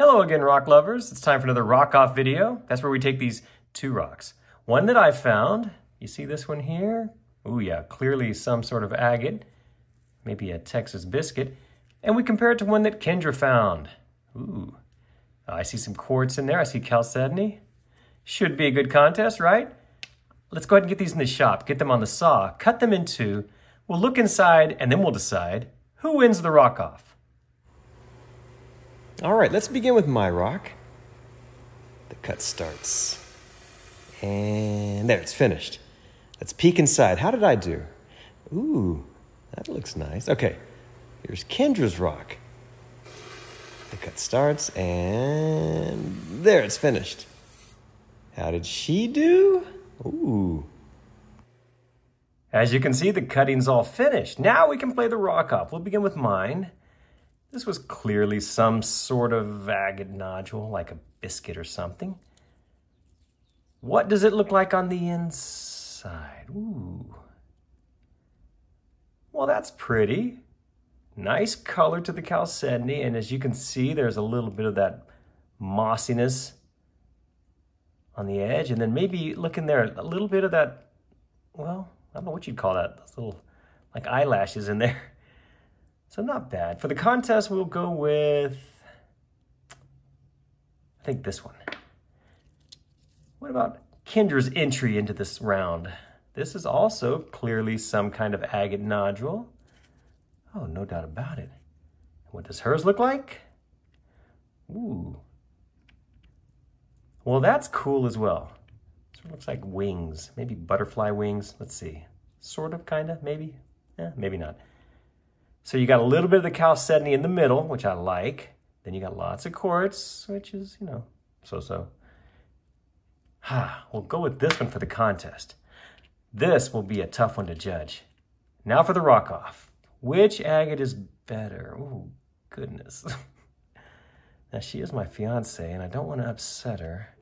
Hello again, rock lovers. It's time for another rock off video. That's where we take these two rocks. One that I found, you see this one here? Ooh yeah, clearly some sort of agate, maybe a Texas biscuit. And we compare it to one that Kendra found. Ooh, uh, I see some quartz in there. I see chalcedony. Should be a good contest, right? Let's go ahead and get these in the shop, get them on the saw, cut them in two. We'll look inside and then we'll decide who wins the rock off. All right, let's begin with my rock. The cut starts. And there, it's finished. Let's peek inside. How did I do? Ooh, that looks nice. Okay, here's Kendra's rock. The cut starts, and there, it's finished. How did she do? Ooh. As you can see, the cutting's all finished. Now we can play the rock off. We'll begin with mine. This was clearly some sort of agate nodule, like a biscuit or something. What does it look like on the inside? Ooh. Well, that's pretty. Nice color to the chalcedony, and as you can see, there's a little bit of that mossiness on the edge, and then maybe look in there, a little bit of that, well, I don't know what you'd call that, those little like eyelashes in there. So not bad. For the contest, we'll go with, I think this one. What about Kendra's entry into this round? This is also clearly some kind of agate nodule. Oh, no doubt about it. What does hers look like? Ooh. Well, that's cool as well. Sort of looks like wings, maybe butterfly wings. Let's see. Sort of, kind of, maybe. Yeah, maybe not. So you got a little bit of the chalcedony in the middle, which I like. Then you got lots of quartz, which is, you know, so-so. Ha, we'll go with this one for the contest. This will be a tough one to judge. Now for the rock-off. Which agate is better? Oh, goodness. now, she is my fiance, and I don't want to upset her.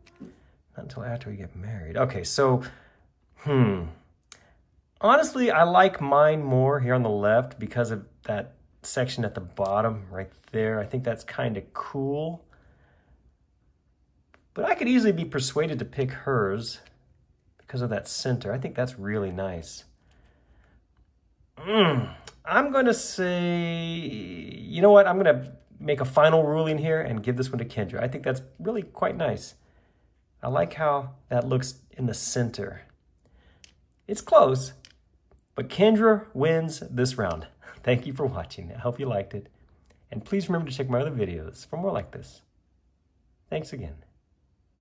Not until after we get married. Okay, so, hmm. Honestly, I like mine more here on the left because of that section at the bottom right there. I think that's kind of cool. But I could easily be persuaded to pick hers because of that center. I think that's really nice. Mm, I'm going to say, you know what? I'm going to make a final ruling here and give this one to Kendra. I think that's really quite nice. I like how that looks in the center. It's close, but Kendra wins this round. Thank you for watching. I hope you liked it. And please remember to check my other videos for more like this. Thanks again.